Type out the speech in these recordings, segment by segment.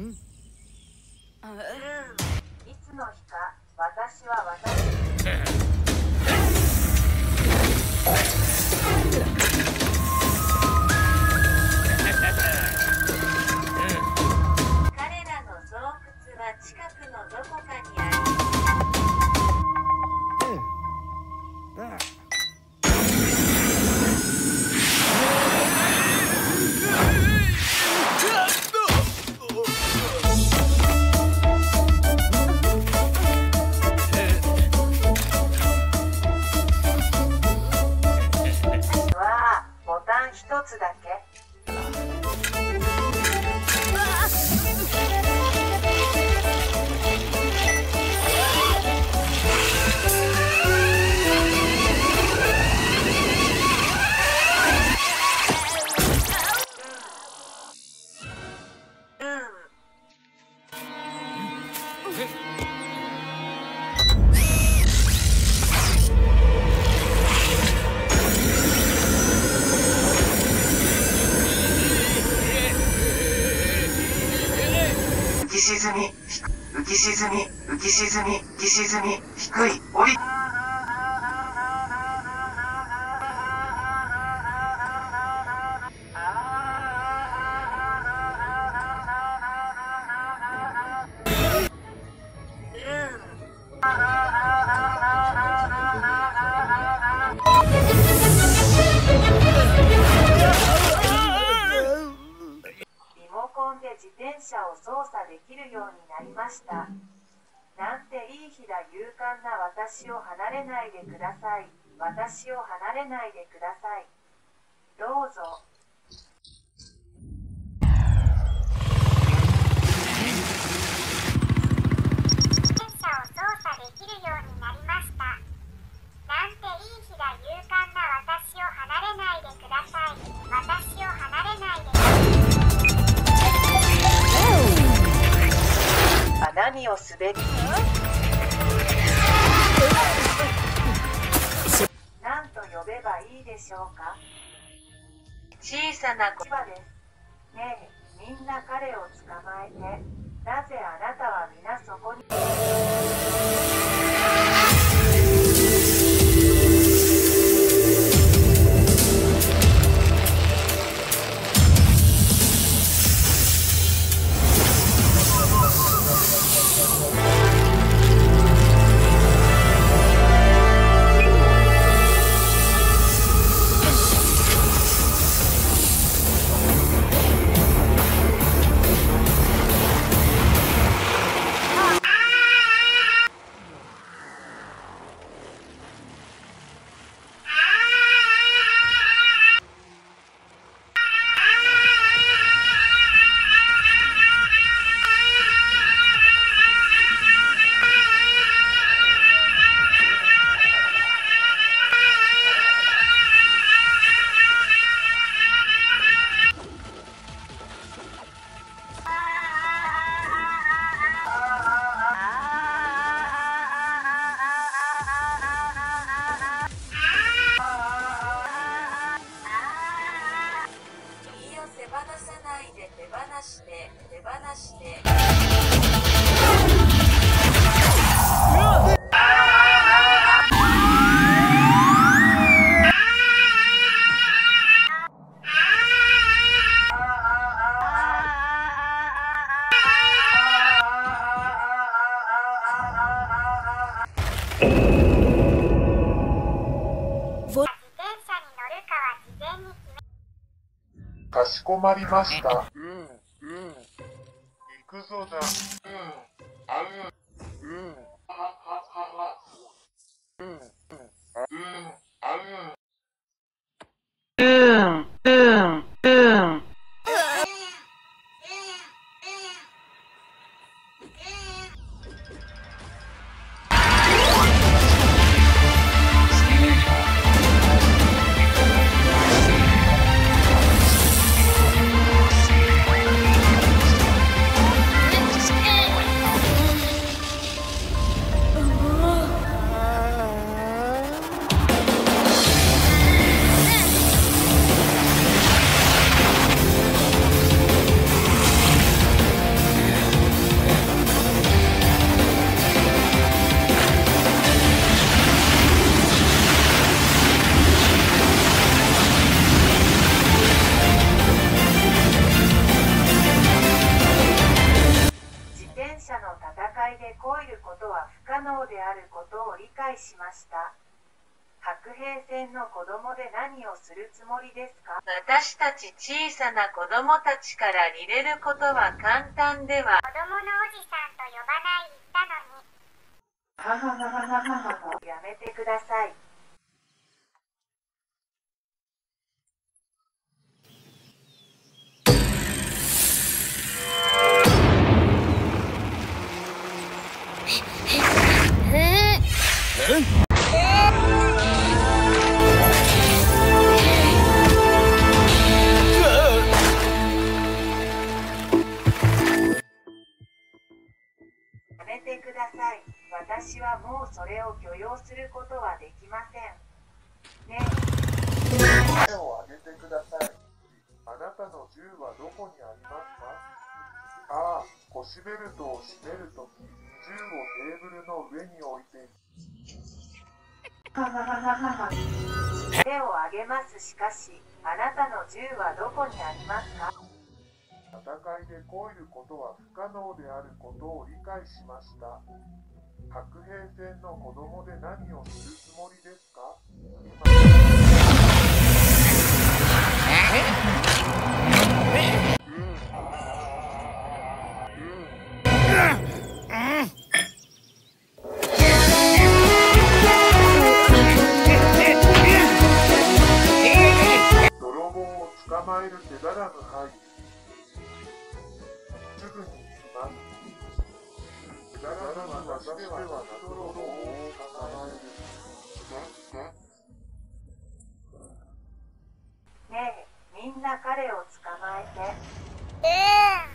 いつの日か私は私彼らの洞窟は近く浮き沈み浮き沈み浮き沈み浮き沈み低い降り車を操作できるようになりました。なんていい日だ勇敢な私を離れないでください。私を離れないでください。どうぞ。自転車を操作できるようになりました。さい。あ何をすべき？何と呼べばいいでしょうか？小さな小葉です。ねえ、みんな彼を捕まえて。まりました。うん、うん。行くぞだ。うん、あうん。うん。白兵戦の子供で何をするつもりですか？私たち小さな子供たちから入れることは簡単では。子供のおじさんと呼ばない言ったのに。はははははははやめてください。やああ、腰ベルトを締めるとき、銃をテーブルの上に置いて、手を挙げますしかし、あなたの銃はどこにありますか戦いで超えることは不可能であることを理解しました。白兵戦の子供で何をするつもりですか？泥える手柄の範囲すぐに行きます。手柄の私ではなく泥棒を捕まえる。ねえ、みんな彼を捕まえて。戦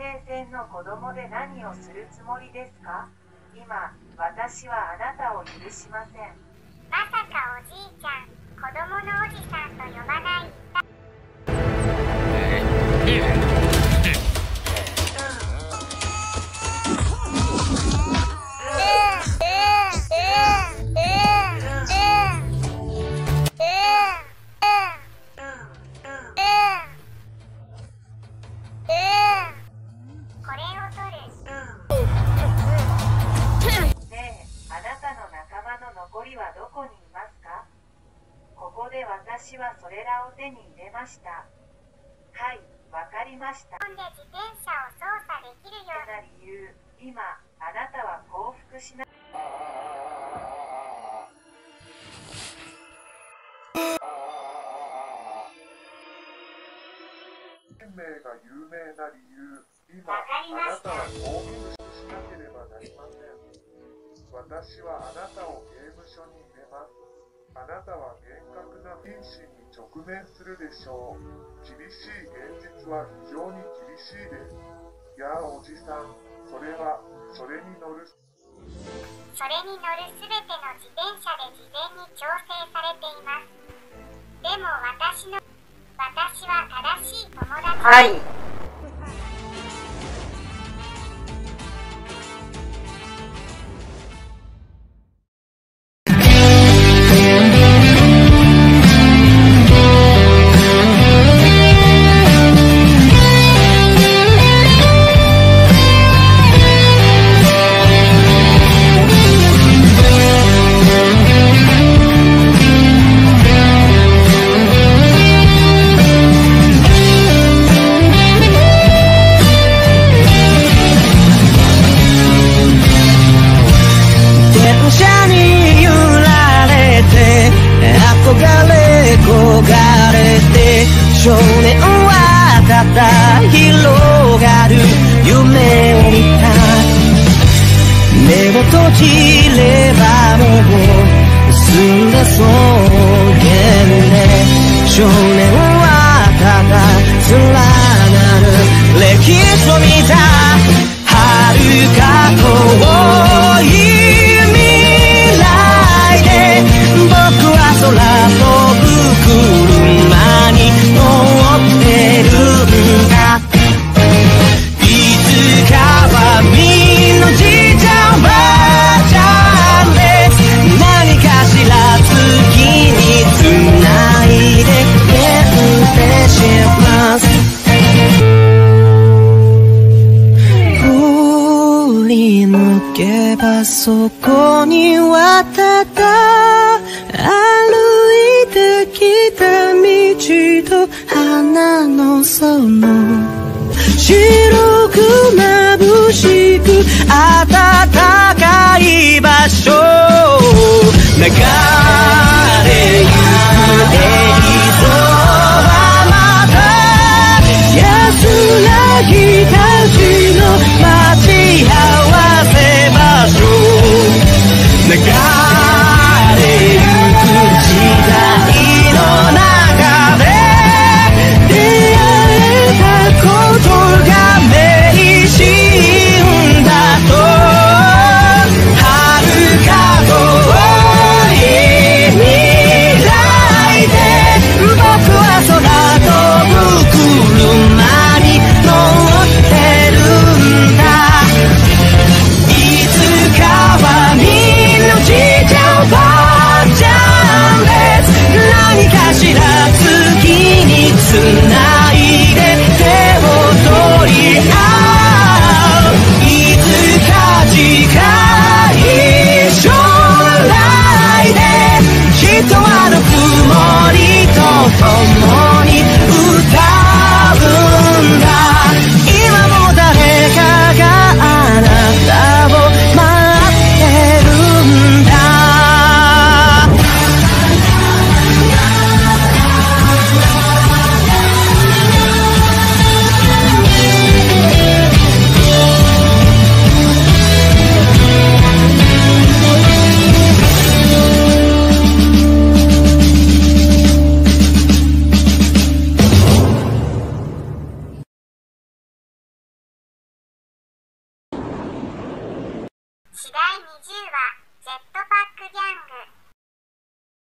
白兵戦の子供で何をするつもりですか？今、私はあなたを許しません。まさかおじいちゃん、子供のおじさんと呼ばない言った。こ私はそれらを手に入れました。はい、わかりました。自転車を操作できるような理由、今、あなたは降伏しな。が有名な理由、今、あなたは降伏しなければなりません。私はあなたを刑務所に入れます。あなたは厳格な瀕死に直面するでしょう。厳しい現実は非常に厳しいです。やあ、おじさん、それは、それに乗る。それに乗るすべての自転車で事前に調整されています。でも私の、私は正しい友達はい。少年はただ広がる夢を見た。目を閉じればもう済んだ草原で少年はただ連なる歴史を見た。遥か遠い。けばそこにはただ歩いてきた道と花の園白く眩しく暖かい場所流れゆく